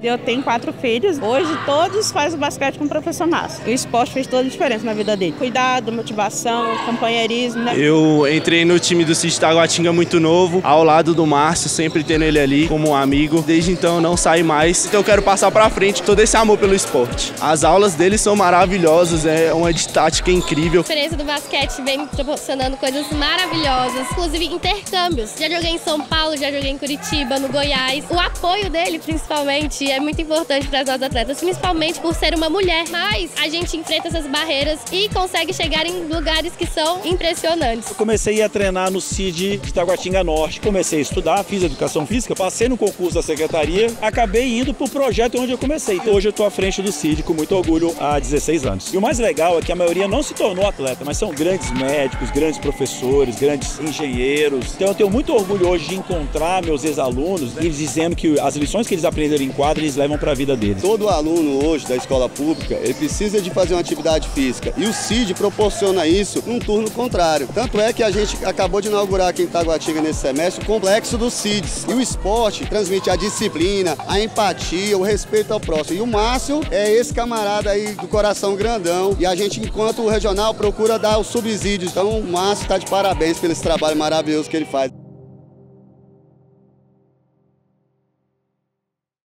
Eu tenho quatro filhos. Hoje todos fazem o basquete com profissionais. O esporte fez toda a diferença na vida dele. Cuidado, motivação, companheirismo. Né? Eu entrei no time do Cid Taguatinga muito novo, ao lado do Márcio, sempre tendo ele ali como um amigo. Desde então eu não saí mais. Então eu quero passar para frente todo esse amor pelo esporte. As aulas dele são maravilhosas, é uma didática incrível. A experiência do basquete vem me proporcionando coisas maravilhosas, inclusive intercâmbios. Já joguei em São Paulo, já joguei em Curitiba, no Goiás. O apoio dele, principalmente, é muito importante para as nossas atletas, principalmente por ser uma mulher. Mas a gente enfrenta essas barreiras e consegue chegar em lugares que são impressionantes. Eu comecei a treinar no CID de Taguatinga Norte. Comecei a estudar, fiz educação física, passei no concurso da secretaria, acabei indo para o projeto onde eu comecei. Hoje eu estou à frente do CID com muito orgulho há 16 anos. E o mais legal é que a maioria não se tornou atleta, mas são grandes médicos, grandes professores, grandes engenheiros. Então eu tenho muito orgulho hoje de encontrar meus ex-alunos, eles dizendo que as lições que eles aprenderam em quadra eles levam para a vida deles. Todo aluno hoje da escola pública, ele precisa de fazer uma atividade física e o CID proporciona isso num turno contrário. Tanto é que a gente acabou de inaugurar aqui em Taguatinga nesse semestre o complexo dos CIDs. E o esporte transmite a disciplina, a empatia, o respeito ao próximo. E o Márcio é esse camarada aí do coração grandão e a gente, enquanto o regional, procura dar os subsídios. Então o Márcio está de parabéns pelo esse trabalho maravilhoso que ele faz.